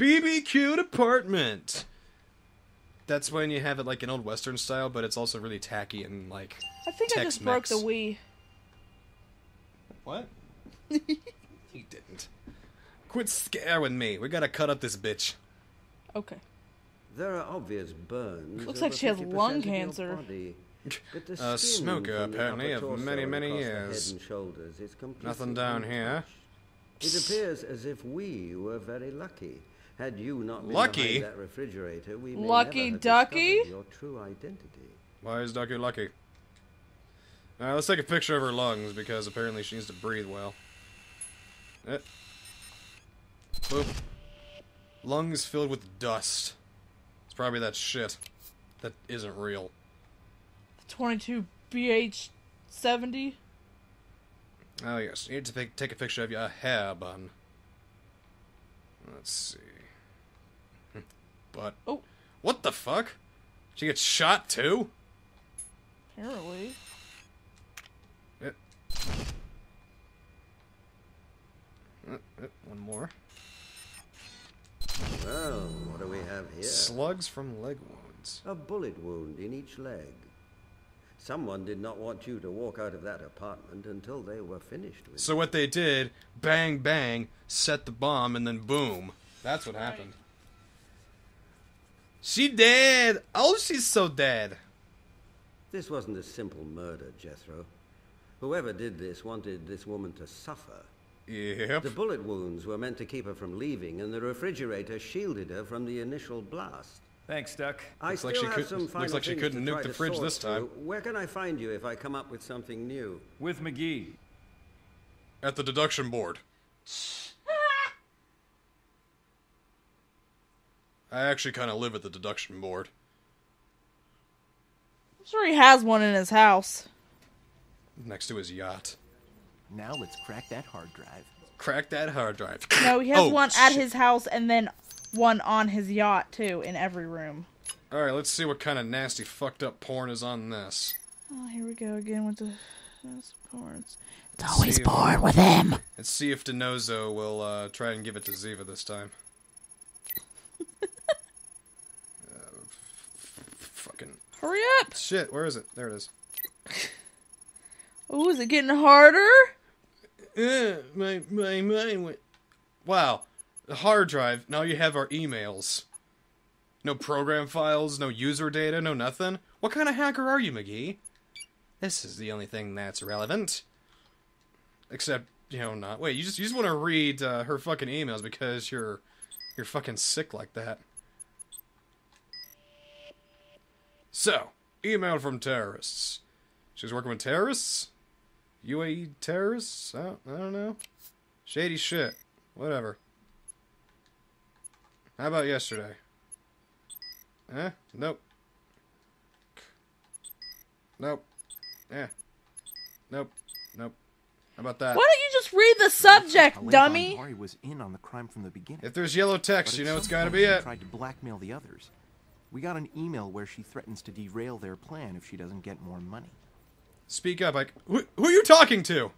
BBQ department. That's when you have it like an old Western style, but it's also really tacky and like. I think I just broke the Tex-Mex. Wii. What? he didn't. Quit scaring me. We gotta cut up this bitch. Okay. There are obvious burns. Looks like she has lung cancer. body, A smoker, apparently, of many, many years. head and shoulders is completely Nothing down here. It appears as if we were very lucky. Had you not been Lucky? that refrigerator, we may Lucky never have ducky? your true identity. Why is Ducky lucky? Alright, let's take a picture of her lungs because apparently she needs to breathe well. Eh. Boom. Lungs filled with dust. It's probably that shit that isn't real. The 22 BH70. Oh yes, you need to pic- take a picture of your hair bun. Let's see. But Oh, what the fuck? She gets shot too? apparently. One more. Well, what do we have here? Slugs from leg wounds. A bullet wound in each leg. Someone did not want you to walk out of that apartment until they were finished with So what they did, bang bang, set the bomb, and then boom. That's what happened. She dead. Oh, she's so dead. This wasn't a simple murder, Jethro. Whoever did this wanted this woman to suffer. Yep. The bullet wounds were meant to keep her from leaving, and the refrigerator shielded her from the initial blast. Thanks, Duck. I Looks still like she have could, some final Looks like she couldn't nuke the fridge this time. through. Where can I find you if I come up with something new? With McGee. At the deduction board. I actually kind of live at the deduction board. I'm sure he has one in his house. Next to his yacht. Now let's crack that hard drive. Crack that hard drive. No, he has Oh, one at his house and then one on his yacht too in every room. Alright, let's see what kind of nasty fucked up porn is on this. Oh, here we go again with the those porns. It's always always See if- porn porn with him. Let's see if DiNozzo will uh, try and give it to Ziva this time. uh, f- f- fucking Hurry up! shit! Where is it? There it is. Oh, is it getting harder? Uh, my my mind went. Wow, the hard drive. Now you have our emails. No program files, no user data, no nothing. What kind of hacker are you, McGee? This is the only thing that's relevant. Except, you know, not. Wait, you just you just want to read uh, her fucking emails because you're you're fucking sick like that. So, email from terrorists. She's working with terrorists. UAE terrorists? I don't, I don't know. Shady shit. Whatever. How about yesterday? Eh? Nope. Nope. Eh. Nope. Nope. How about that? Why don't you just read the subject, Alei dummy? Bombari was in on the crime from the beginning. If there's yellow text, you know it's some gotta be she it. tried to blackmail the others. We got an email where she threatens to derail their plan if she doesn't get more money. Speak up. Like, who, who are you talking to?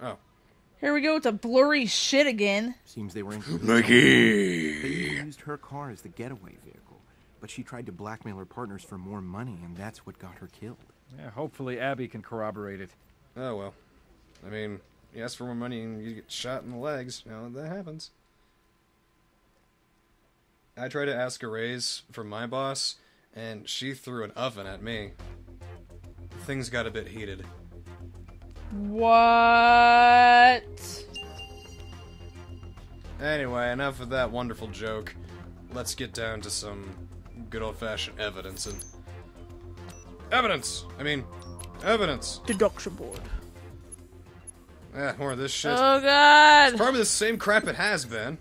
Oh. Here we go with the blurry shit again. Seems they were in. They even used her car as the getaway vehicle, but she tried to blackmail her partners for more money, and that's what got her killed. Yeah, hopefully Abby can corroborate it. Oh, well. I mean, you ask for more money and you get shot in the legs. You know, that happens. I tried to ask a raise from my boss, and she threw an oven at me. Things got a bit heated. What? Anyway, enough of that wonderful joke. Let's get down to some good old fashioned evidence and. Evidence! I mean, evidence! Deduction board. Yeah, more of this shit. Oh god. Probably the same crap it has been.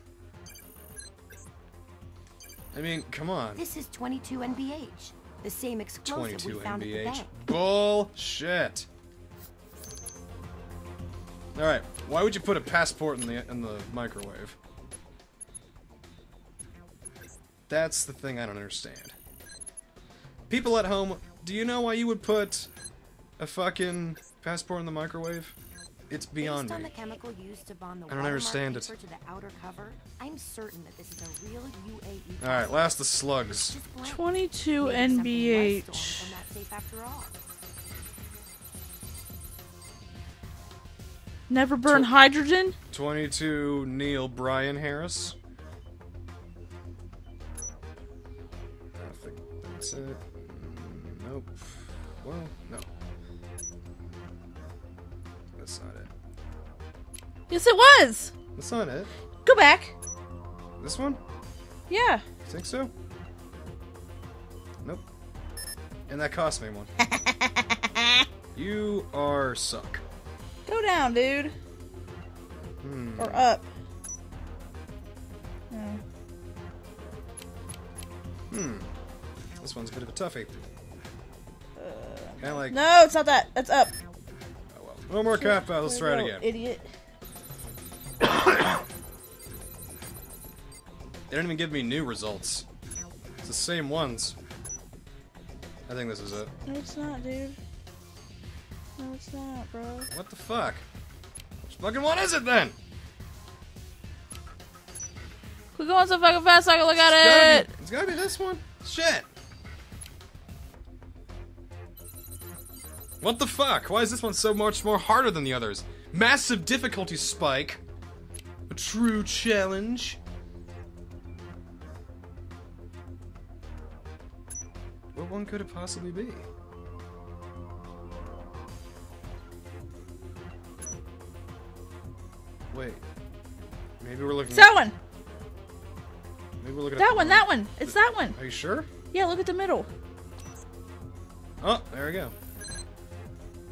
I mean, come on. This is 22 NBH, the same explosive 22 we found at the NBH. bank. Bullshit. All right, why would you put a passport in the in the microwave? That's the thing I don't understand. People at home, do you know why you would put a fucking passport in the microwave? It's beyond Based on me. the chemical used to bond the I don't understand it. to the outer cover, I'm certain that this is a real UAE. All right, last the slugs. 22 Maybe NBH. stolen from that safe after all. Never burn hydrogen? 22 Neil Brian Harris. I think that's it. Mm, Nope. Well, no. Yes, it was. That's not it. Go back. This one? Yeah. Think so? Nope. And that cost me one. you are suck. Go down, dude. Hmm. Or up. No. Hmm. This one's a bit of a toughie. Kind of like. No, it's not that. That's up. Oh, well. No more cop out. Let's try it again. Idiot. They don't even give me new results. It's the same ones. I think this is it. No, it's not, dude. No, it's not, bro. What the fuck? Which fucking one is it then? Quit going so fucking fast so I can look It's gotta at it. be- it's gotta be this one. Shit. What the fuck? Why is this one so much more harder than the others? Massive difficulty spike. A true challenge. One could it possibly be? Wait. Maybe we're looking. It's that one. Maybe we're looking at That one. That one. It's that one. Are you sure? Yeah, look at the middle. Oh, there we go.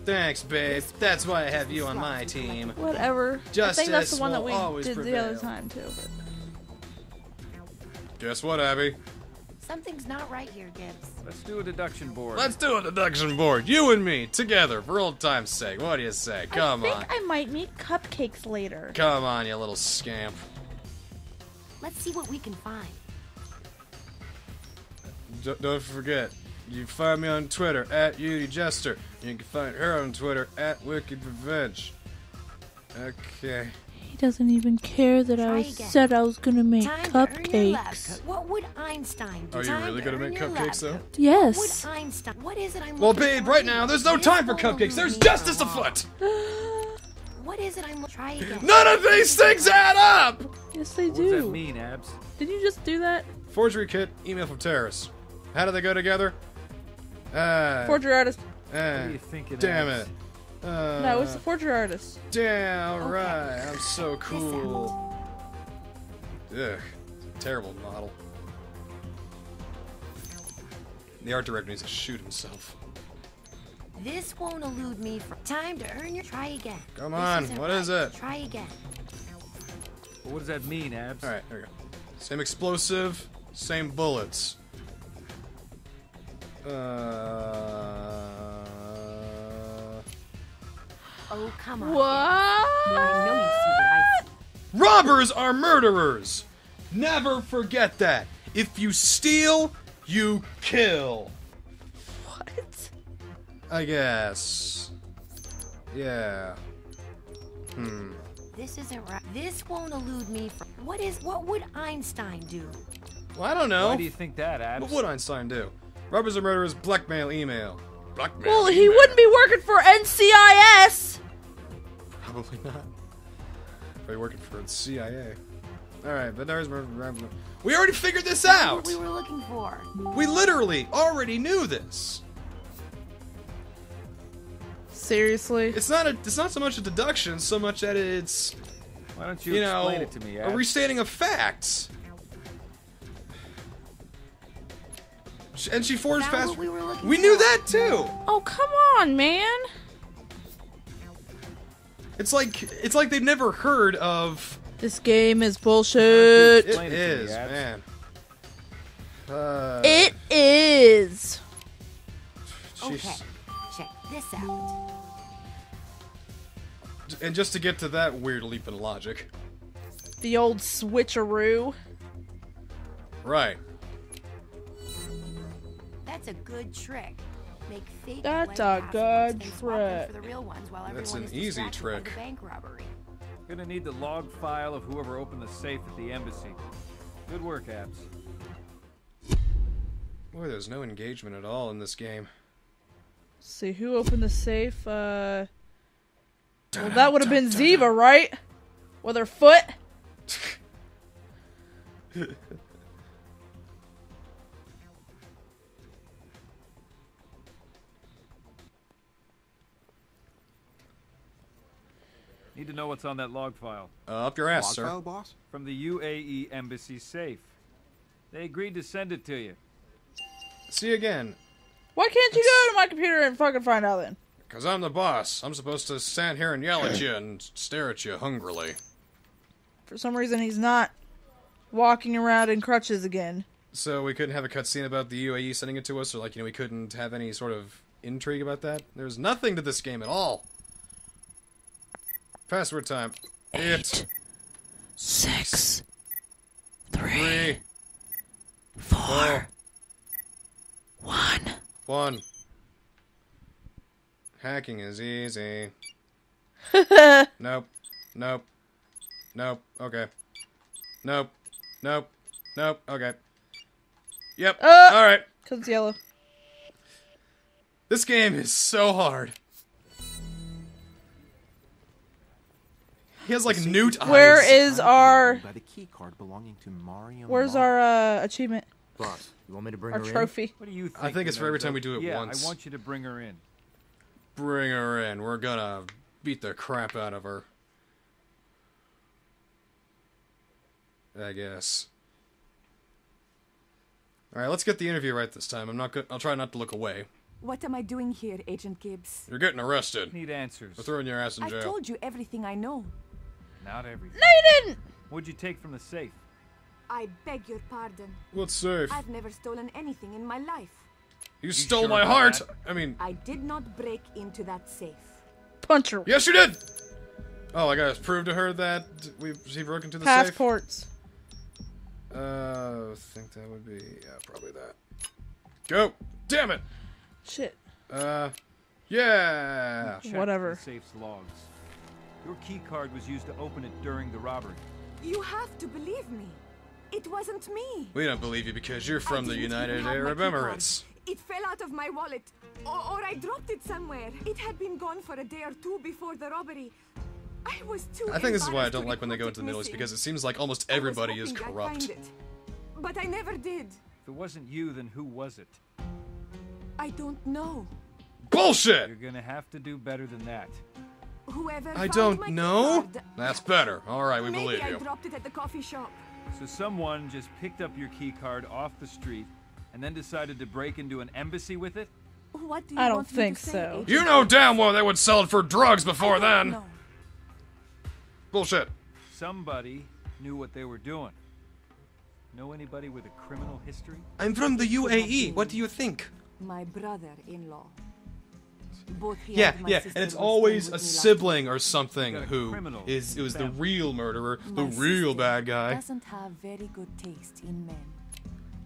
Thanks, babe. That's why I have you on my team. Whatever. I Justice think that's the one that we always did the prevail. other time too. But... Guess what, Abby? Something's not right here, Gibbs. Let's do a deduction board. Let's do a deduction board. You and me together for old time's sake. What do you say? Come on. I think on. I might need cupcakes later. Come on, you little scamp. Let's see what we can find. D- don't forget, you can find me on Twitter at UDJester. You can find her on Twitter at Wicked Revenge. Okay. He doesn't even care that I Try was again. said I was gonna make Time to earn your lab cupcakes. coat. What would Einstein do? Are you Time really to gonna make cupcakes, though? coat. What Yes. would Einstein? What is it I'm Well, looking babe, right now, there's no time for cupcakes. There's justice afoot. What is it I'm lo- try again? None of these things add up. Yes, they do. What does that do. mean, Abs? Did you just do that? Forgery kit, email from terrorists. How do they go together? Uh, Forgery artist. uh, What do you think it damn is? it. Uh, No, it's the forgery artist. Damn Okay. right. I'm so This cool. Ugh. Terrible model. The art director needs to shoot himself. This won't elude me. For time to earn your. Try again. Come on, isn't what is right. it? Try again. But what does that mean, Abs? Alright, there we go. Same explosive, same bullets. Uh, Oh come on. What? I know you see what I see. robbers are murderers! Never forget that. If you steal, you kill. What? I guess. Yeah. Hmm. This isn't right. This won't elude me. For what is? What would Einstein do? Well, I don't know. Why do you think that, Abs? What would Einstein do? Robbers are murderers, blackmail email. Blackmail Well, he wouldn't be working for NCIS. Probably not. Probably working for the CIA. Alright, but there's. We already figured this That's out! what we were looking for. We literally already knew this. Seriously? It's not a. It's not so much a deduction, so much that it's Why don't you, you know explain it to me, a Abs? restating of facts. And she forged Found fast. what we we knew for. that too. Oh, come on, man. It's like it's like they've never heard of. This game is bullshit. It Explain it to me, man. Uh, It is. she's- Okay, check this out. And just to get to that weird leap in logic, The old switcheroo. right? That's a good trick. Make fake That's a good and trick. The real ones while That's an easy distracted by the trick. bank robbery. Gonna need the log file of whoever opened the safe at the embassy. Good work, Abs. Boy, there's no engagement at all in this game. see who opened the safe. Uh, well, that would have been Ziva, right? With her foot. Need to know what's on that log file. Uh, up your ass, Log sir. file, boss? From the UAE embassy safe. They agreed to send it to you. See you again. Why can't you go to my computer and fucking find out then? Because I'm the boss. I'm supposed to stand here and yell at you and stare at you hungrily. For some reason, he's not walking around in crutches again. So we couldn't have a cutscene about the UAE sending it to us, or like, you know, we couldn't have any sort of intrigue about that? There's nothing to this game at all. Password time. It. Six, Three. Four. one. One. Hacking is easy. nope. Nope. Nope. Okay. Nope. Nope. Nope. Okay. Yep. Uh. Alright. Cause it's yellow. This game is so hard. He has like newt eyes. Where is our by the key card belonging to Mario. Where's Mar- our uh, achievement? Boss, you want me to bring Our her trophy? What do you think? I think it's for every time we do it yeah, once. I want you to bring her in. Bring her in. We're gonna beat the crap out of her. I guess. All right, let's get the interview right this time. I'm not. Go- I'll try not to look away. What am I doing here, Agent Gibbs? You're getting arrested. Need answers. We're throwing your ass in jail. I've told you everything I know. Not everything. No, you didn't. What'd you take from the safe? I beg your pardon. What safe? I've never stolen anything in my life. You stole sure my heart. that? I mean, I did not break into that safe. Punch her. yes, you did. Oh, I gotta prove to her that we she broke into the Passports. safe. Uh, I think that would be yeah, probably that. Go. Damn it. Shit. Uh, yeah. Check Whatever. The safe's logs. Your key card was used to open it during the robbery. You have to believe me. It wasn't me. We don't believe you because you're I from the United even have Arab. Emirates. It fell out of my wallet, or, or I dropped it somewhere. It had been gone for a day or two before the robbery. I was too. I think this is why I don't like when they go into the Middle East because it seems like almost I was everybody is hoping I'd corrupt. find it. But I never did. If it wasn't you, then who was it? I don't know. Bullshit! You're gonna have to do better than that. Whoever I don't know. card- That's better. All right, we Maybe believe I you. dropped it at the coffee shop. So someone just picked up your key card off the street and then decided to break into an embassy with it? What do you I don't want me to think say, so. You know damn well they would sell it for drugs before then. know. Bullshit. Somebody knew what they were doing. Know anybody with a criminal history? I'm from the UAE. What do you think? My brother-in-law. Both he Yeah, and my yeah, and it's always a with me sibling or something Got a who criminal is it was the real murderer, the real bad guy. Doesn't have very good taste in men.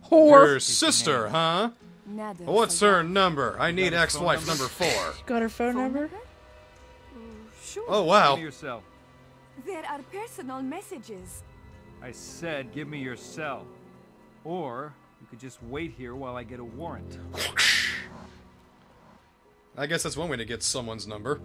Whore. Your sister, huh? Neither What's her that. number? I need ex-wife number number? four. Got her phone, Phone number? number? Mm, sure. Oh wow. me. There are personal messages. I said give me your cell. Or you could just wait here while I get a warrant. I guess that's one way to get someone's number.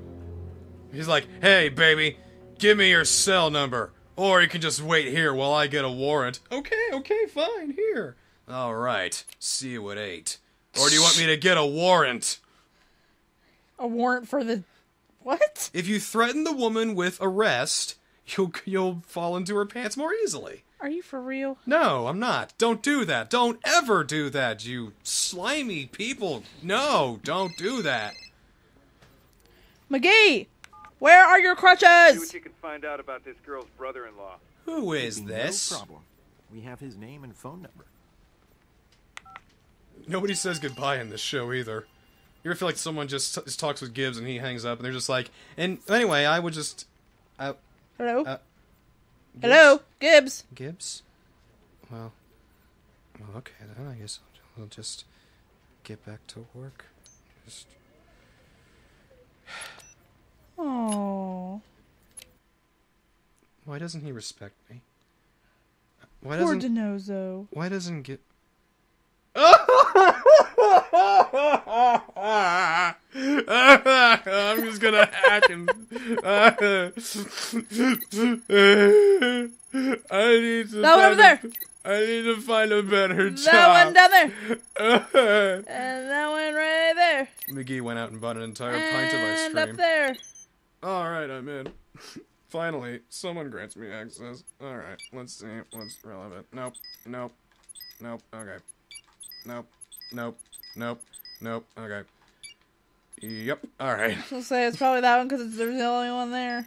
He's like, "Hey, baby, give me your cell number, or you can just wait here while I get a warrant." Okay, okay, fine, here. All right, see you at eight. Or do you want me to get a warrant? A warrant for the what? If you threaten the woman with arrest, you'll you'll fall into her pants more easily. Are you for real? No, I'm not. Don't do that. Don't ever do that, you slimy people. No, don't do that. McGee, where are your crutches? See crutches? what you can find out about this girl's brother-in-law. Who is this? No problem. We have his name and phone number. Nobody says goodbye in this show either. You ever feel like someone just, just talks with Gibbs and he hangs up and they're just like, and anyway, I would just. Uh, Hello? Uh, Hello? Gibbs? Gibbs? Well, well, okay then. I guess I'll, I'll just get back to work. Christ. Oh, Why doesn't he respect me? Why poor doesn't DiNozzo. why doesn't get I'm just gonna hack him. I need to That one over find there. a- I need to find a better job. That one down there, and that one right there, McGee went out and bought an entire pint of ice and cream. up there. All right, I'm in. Finally, someone grants me access. All right, let's see what's relevant. Nope, nope, nope. Okay, nope, nope, nope, nope. Okay. Yep. All right. I'll say it's probably that one because there's the only one there.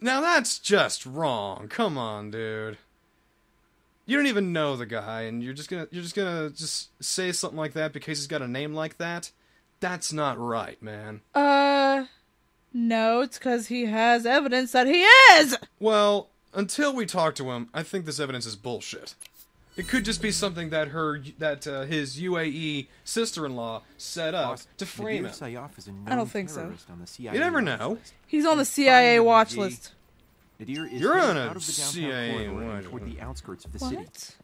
Now that's just wrong. Come on, dude. You don't even know the guy, and you're just gonna you're just gonna just say something like that because he's got a name like that. That's not right, man. Uh, no, it's because he has evidence that he is. Well, until we talk to him, I think this evidence is bullshit. It could just be something that her that uh, his UAE sister-in-law set up Boss, to frame Nadir him. Sayaf is a known I don't think so. terrorist on the CIA You never watch know. list. He's on the CIA Find him, watch McGee. list. Nadir is You're headed on a out of the downtown CIA corridor and watch toward list. the outskirts of the city. What?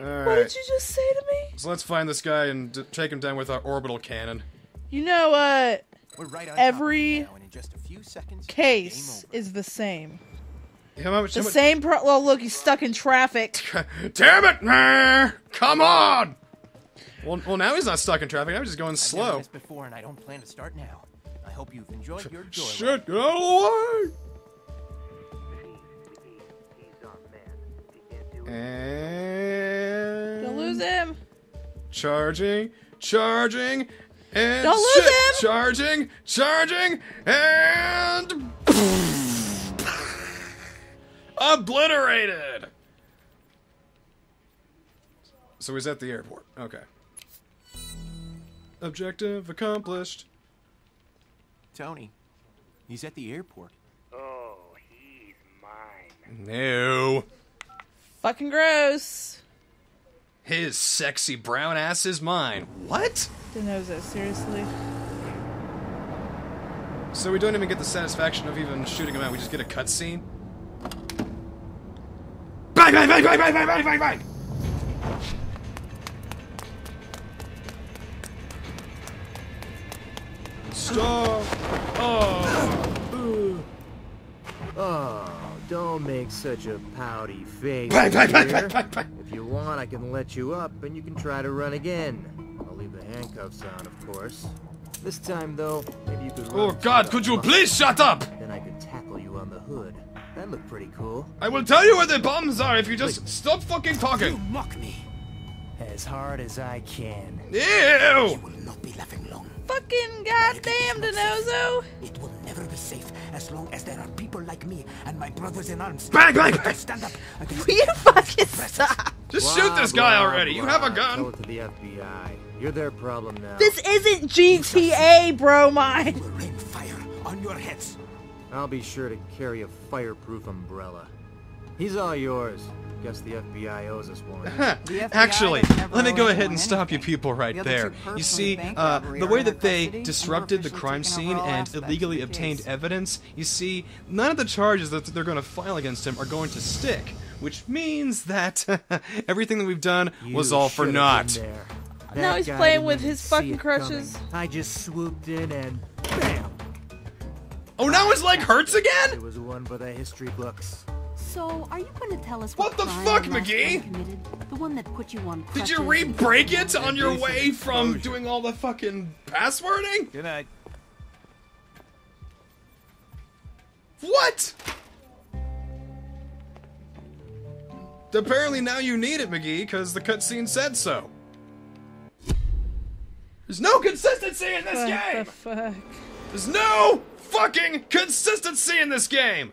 All What right. did you just say to me? So let's find this guy and d- take him down with our orbital cannon. You know, uh, We're right on Every top of it now, and in just a few seconds, case game over. is the same. How much? The how much- same. Pro- well, look, he's stuck in traffic. Damn it, man! Come on! Well, well, now he's not stuck in traffic. Now he's just going I've never slow. missed before, and I don't plan to start now. I hope you've enjoyed your joy. Shit, get out of the way! And Don't lose him. Charging, charging, and Don't lose shit, him! Charging, charging, and obliterated. So he's at the airport. Okay. Objective accomplished. Tony, he's at the airport. Oh, he's mine. No. Fucking gross. His sexy brown ass is mine. What? DiNozzo, seriously. So we don't even get the satisfaction of even shooting him out. We just get a cutscene. Bang, bang, bang, bang, bang, bang, bang, bang! Stop! Oh. oh, don't make such a pouty face. Bang, bang, bang, bang, bang, bang. If you want, I can let you up and you can try to run again. I'll leave the handcuffs on, of course. This time, though, maybe you could. Oh God! Could you please shut up? Then I could tackle you on the hood. That looked pretty cool. I will tell you where the bombs are if you just stop fucking talking. You mock me. As hard as I can. Ew. will not be laughing long. Fucking goddamn DiNozzo. It will never be safe as long as there are people like me and my brothers in arms. Bang, bang, bang. Stand up against Will you fucking stop? Just shoot this guy already. You have a Tell gun. it to the FBI. You're their problem now. This isn't GTA, bro, mine. will rain fire on your heads. I'll be sure to carry a fireproof umbrella. He's all yours. Guess the FBI owes us one. Huh. The FBI Actually, let me go ahead and stop you people right The there. You see, uh, the way that they custody disrupted the crime scene and illegally obtained case. evidence, you see, none of the charges that they're going to file against him are going to stick, which means that everything that we've done was all for naught. been. Now he's playing with his fucking it crutches. coming. I just swooped in and bam! Oh, now his leg hurts again? It was one for the history books. So, are you going to tell us What what, the fuck, McGee? The one that put you on Did you re-break it on your way from doing all the fucking passwording? Good night. What? Apparently now you need it, McGee, because the cutscene said so. There's no consistency in this What game! the fuck? There's no fucking consistency in this game!